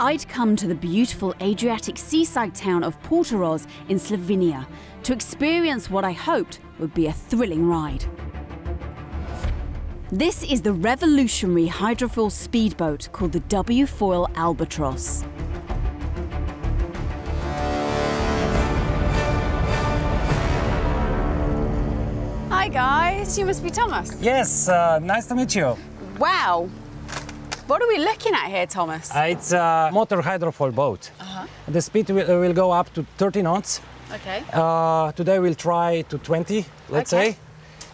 I'd come to the beautiful Adriatic seaside town of Portoroz in Slovenia to experience what I hoped would be a thrilling ride. This is the revolutionary hydrofoil speedboat called the wFoil Albatross. Hi guys, you must be Thomas. Yes, uh, nice to meet you. Wow. What are we looking at here, Thomas? Uh, it's a motor hydrofoil boat. Uh-huh. The speed will, will go up to 30 knots. Okay. Uh, today we'll try to 20, let's Okay. say.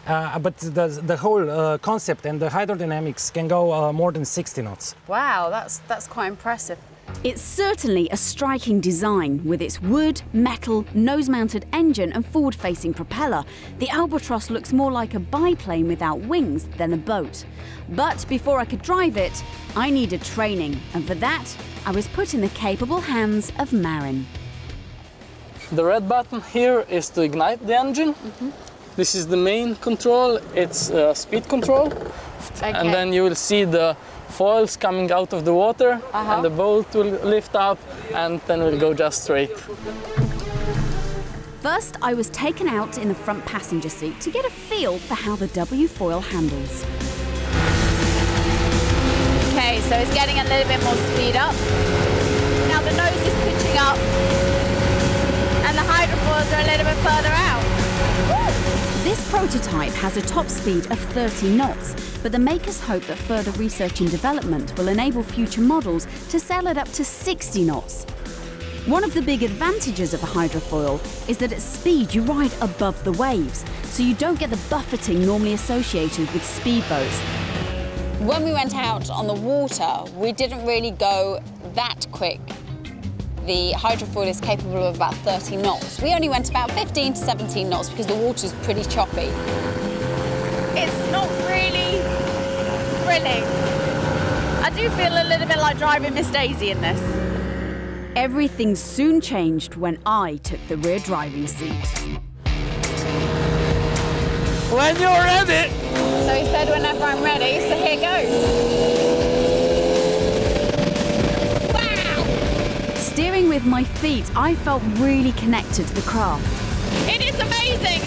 Uh, but the, the whole uh, concept and the hydrodynamics can go uh, more than 60 knots. Wow, that's that's quite impressive. It's certainly a striking design with its wood, metal, nose mounted engine and forward facing propeller. The Albatross looks more like a biplane without wings than a boat. But before I could drive it, I needed training, and for that, I was put in the capable hands of Marin. The red button here is to ignite the engine. This is the main control, it's uh, speed control. And then you will see the foils coming out of the water Uh-huh. and the boat will lift up and then we'll go just straight. First, I was taken out in the front passenger seat to get a feel for how the wFoil handles. Okay, so it's getting a little bit more speed up. Now the nose is pitching up and the hydrofoils are a little bit further out. This prototype has a top speed of 30 knots, but the makers hope that further research and development will enable future models to sail at up to 60 knots. One of the big advantages of a hydrofoil is that at speed you ride above the waves, so you don't get the buffeting normally associated with speedboats. When we went out on the water, we didn't really go that quick. The hydrofoil is capable of about 30 knots. We only went about 15 to 17 knots because the water's pretty choppy. It's not really thrilling. I do feel a little bit like driving Miss Daisy in this. Everything soon changed when I took the rear driving seat. When you're ready! So he said whenever I'm ready, so here goes. With my feet, I felt really connected to the craft. It is amazing!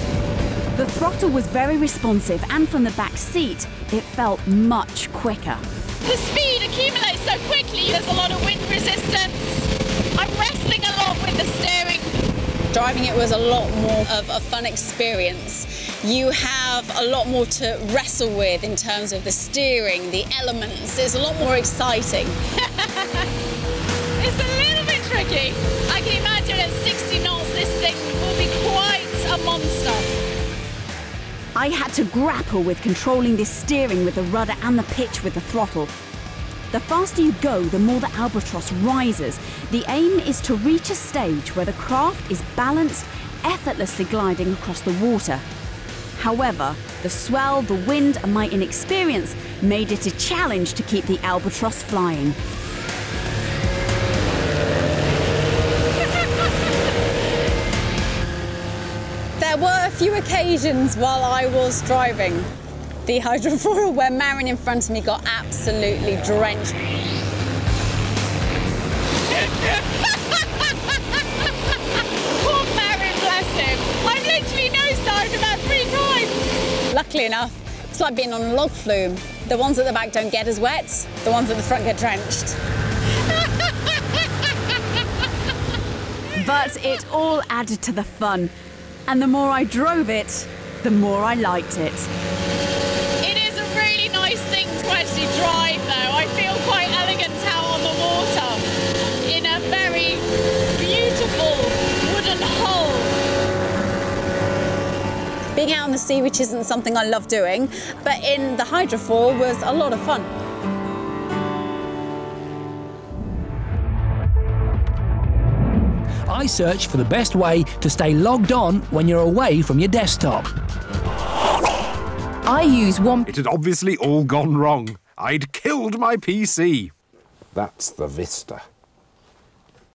The throttle was very responsive, and from the back seat, it felt much quicker. The speed accumulates so quickly, there's a lot of wind resistance. I'm wrestling a lot with the steering. Driving it was a lot more of a fun experience. You have a lot more to wrestle with in terms of the steering, the elements. It's a lot more exciting. tricky. I can imagine at 60 knots this thing will be quite a monster. I had to grapple with controlling this steering with the rudder and the pitch with the throttle. The faster you go, the more the albatross rises. The aim is to reach a stage where the craft is balanced, effortlessly gliding across the water. However, the swell, the wind, and my inexperience made it a challenge to keep the albatross flying. Few occasions while I was driving the hydrofoil where Marin in front of me got absolutely drenched. Poor Marin, bless him. I've literally nosedived about three times. Luckily enough, it's like being on a log flume. The ones at the back don't get as wet, the ones at the front get drenched. But it all added to the fun. And the more I drove it, the more I liked it. It is a really nice thing to actually drive, though. I feel quite elegant out on the water in a very beautiful wooden hull. Being out on the sea, which isn't something I love doing, but in the hydrofoil was a lot of fun. I search for the best way to stay logged on when you're away from your desktop. I use one. It had obviously all gone wrong. I'd killed my PC. That's the Vista.